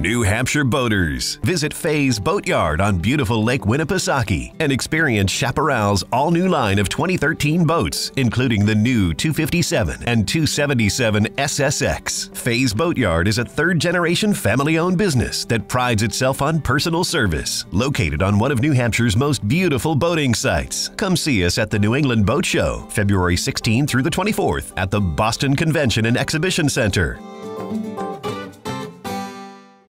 New Hampshire boaters, visit Fay's Boatyard on beautiful Lake Winnipesaukee and experience Chaparral's all new line of 2013 boats, including the new 257 and 277 SSX. Fay's Boatyard is a third generation family owned business that prides itself on personal service. Located on one of New Hampshire's most beautiful boating sites. Come see us at the New England Boat Show, February 16 through the 24th at the Boston Convention and Exhibition Center.